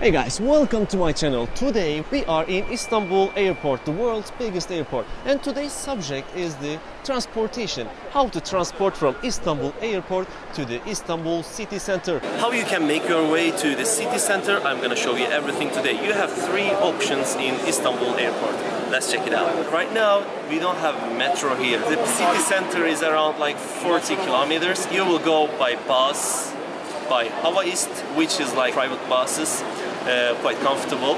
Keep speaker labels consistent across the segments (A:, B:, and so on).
A: Hey guys, welcome to my channel. Today we are in Istanbul airport, the world's biggest airport. And today's subject is the transportation. How to transport from Istanbul airport to the Istanbul city center. How you can make your way to the city center, I'm gonna show you everything today. You have three options in Istanbul airport. Let's check it out. Right now, we don't have metro here. The city center is around like 40 kilometers. You will go by bus, by Havaist, which is like private buses uh, quite comfortable.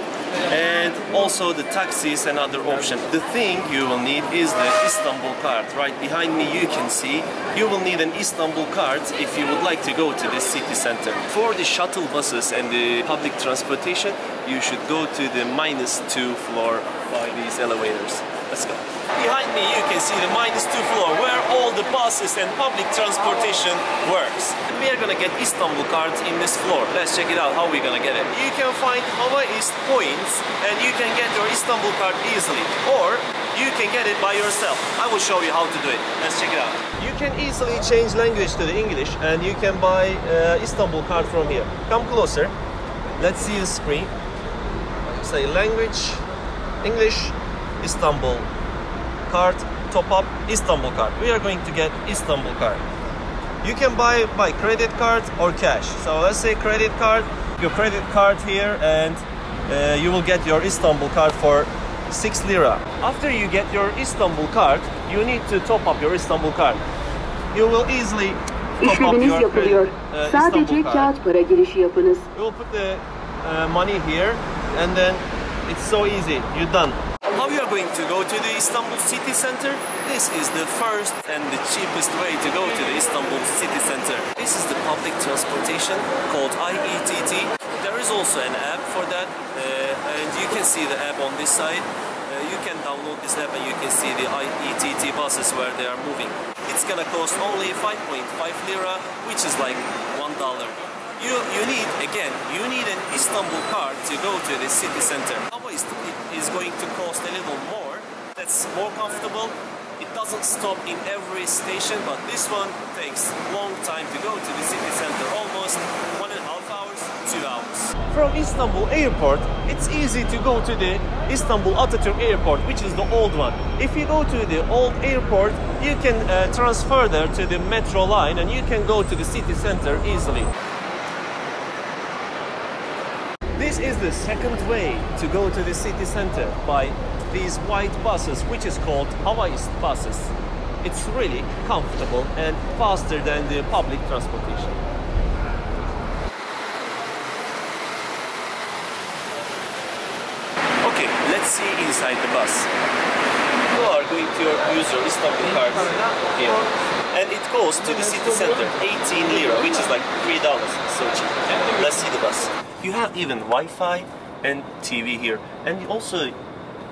A: And also the taxi is another option. The thing you will need is the Istanbul card. Right behind me you can see you will need an Istanbul card if you would like to go to the city center. For the shuttle buses and the public transportation you should go to the minus two floor by these elevators let's go behind me you can see the minus two floor where all the buses and public transportation works we are gonna get Istanbul cards in this floor. Let's check it out, how we're gonna get it. You can find Hava East points and you can get your Istanbul card easily. Or you can get it by yourself. I will show you how to do it. Let's check it out. You can easily change language to the English and you can buy uh, Istanbul card from here. Come closer. Let's see the screen. Say language, English, Istanbul card, top up, Istanbul card. We are going to get Istanbul card. You can buy by credit card or cash. So let's say credit card, your credit card here and uh, you will get your Istanbul card for 6 lira. After you get your Istanbul card, you need to top up your Istanbul card. You will easily top up your
B: yapılıyor.
A: uh,
B: Sadece
A: Istanbul card.
B: kağıt para girişi yapınız.
A: You will put the uh, money here and then it's so easy. You're done. How you are going to go to the Istanbul city center? This is the first and the cheapest way to go to the Istanbul city center. This is the public transportation called IETT. There is also an app for that uh, and you can see the app on this side. Uh, you can download this app and you can see the IETT buses where they are moving. It's gonna cost only 5.5 lira, which is like one dollar. You, you need, again, you need an Istanbul card to go to the city center. Is going to cost a little more. That's more comfortable. It doesn't stop in every station, but this one takes long time to go to the city center. Almost one and a half hours, two hours. From Istanbul airport, it's easy to go to the Istanbul Atatürk airport, which is the old one. If you go to the old airport, you can uh, transfer there to the metro line and you can go to the city center easily. This is the second way to go to the city center by these white buses, which is called Havaist buses. It's really comfortable and faster than the public transportation. Okay, let's see inside the bus. You are going to your Istanbul card here. And it goes to the city center, 18 lira, which is like $3. So cheap. Let's see the bus. You have even Wi-Fi and TV here. And also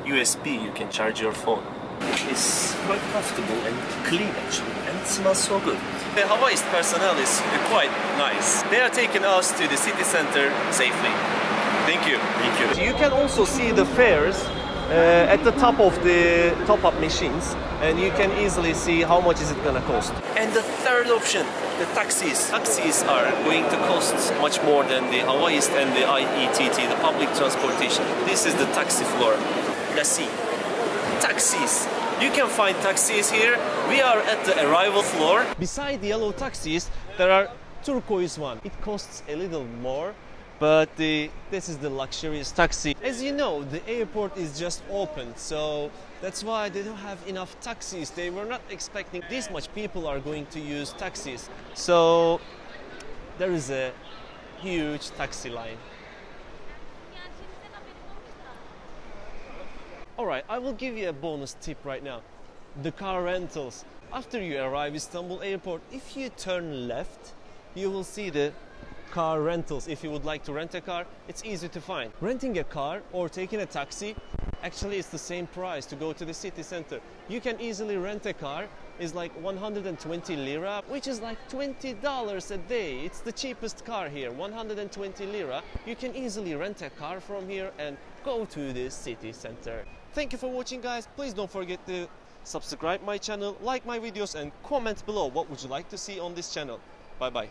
A: USB, you can charge your phone. It's quite comfortable and clean actually, and it smells so good. The Havaist personnel is quite nice. They are taking us to the city center safely. Thank you. Thank you. You can also see the fares Uh, at the top of the top-up machines, and you can easily see how much is it gonna cost. And the third option, the taxis. Taxis are going to cost much more than the Havaist and the IETT, the public transportation. This is the taxi floor. Let's see. Taxis. You can find taxis here. We are at the arrival floor. Beside the yellow taxis, there are turquoise one. It costs a little more, but the, this is the luxurious taxi. As you know, the airport is just opened, so that's why they don't have enough taxis. They were not expecting this much people are going to use taxis. So there is a huge taxi line. Alright, I will give you a bonus tip right now. The car rentals. After you arrive Istanbul airport, if you turn left, you will see the car rentals. If you would like to rent a car, it's easy to find. Renting a car or taking a taxi, actually it's the same price to go to the city center. You can easily rent a car, is like 120 lira, which is like $20 a day. It's the cheapest car here, 120 lira. You can easily rent a car from here and go to the city center. Thank you for watching guys. Please don't forget to subscribe my channel, like my videos and comment below what would you like to see on this channel. Bye bye.